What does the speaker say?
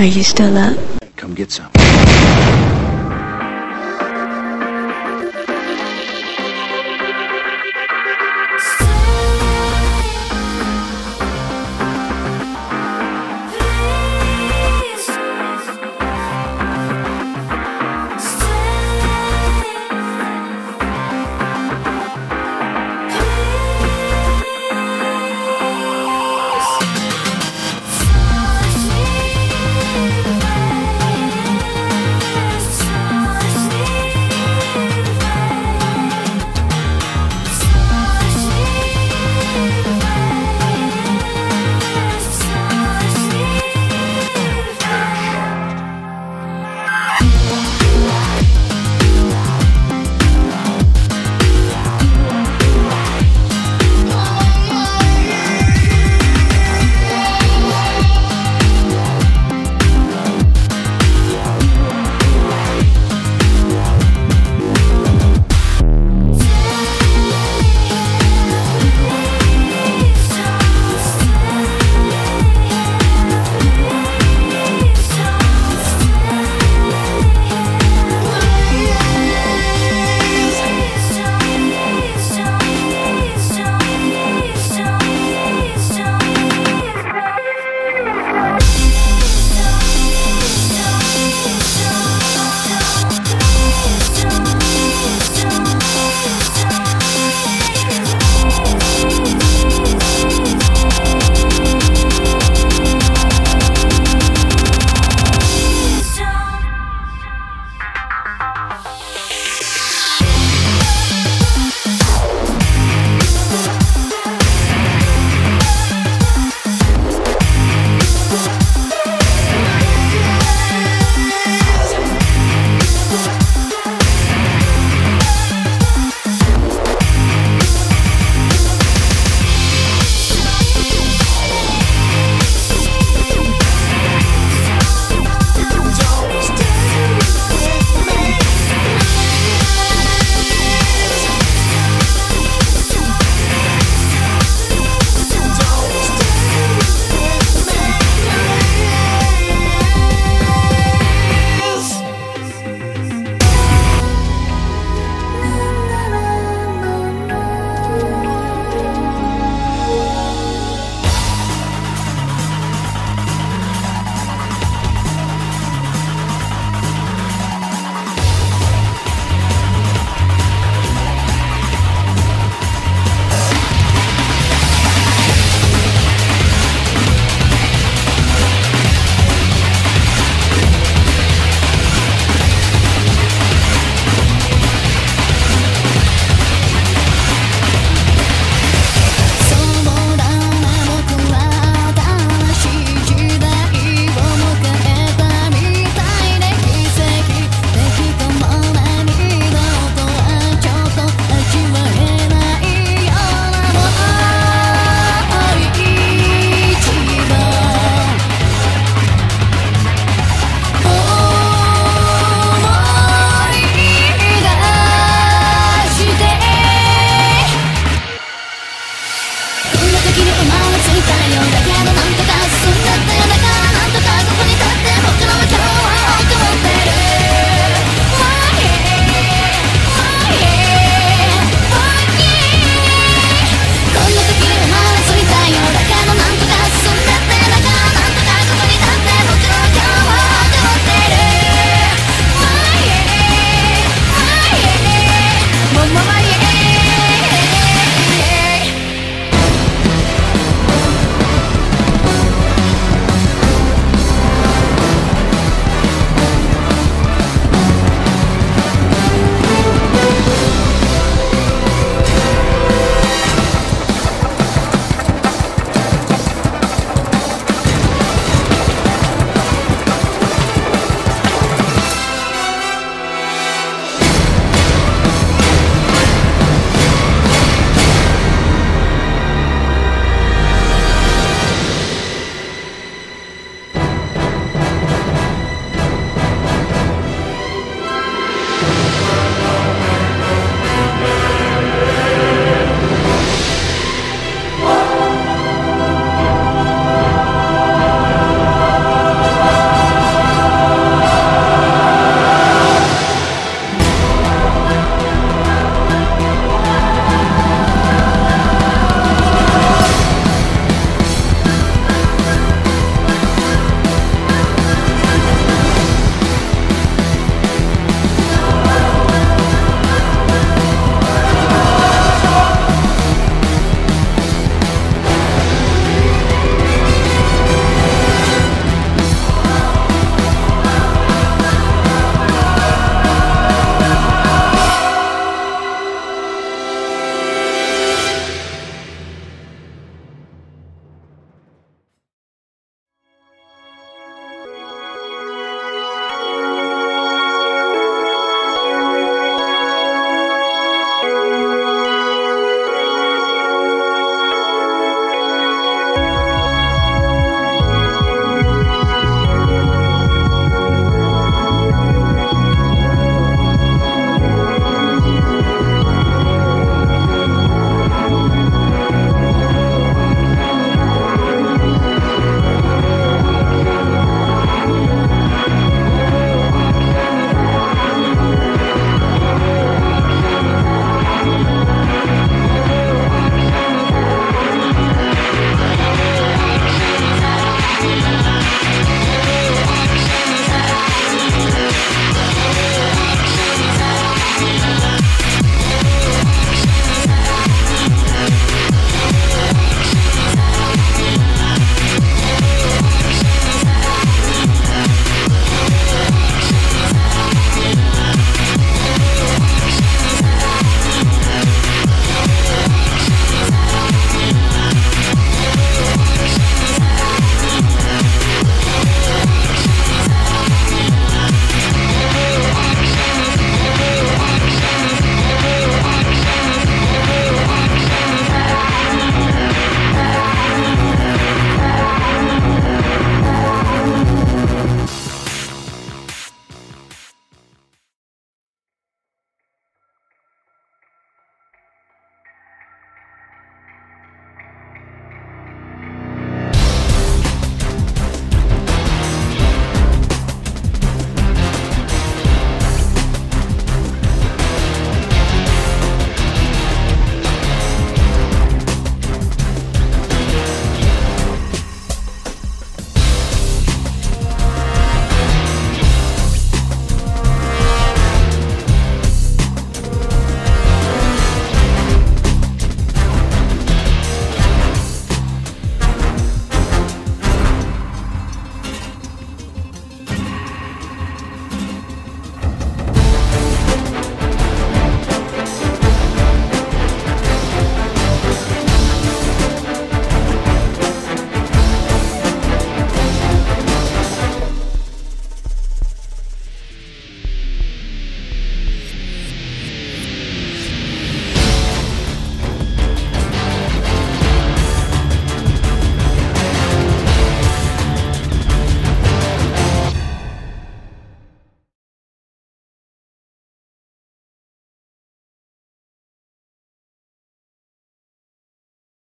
Are you still up? Come get some.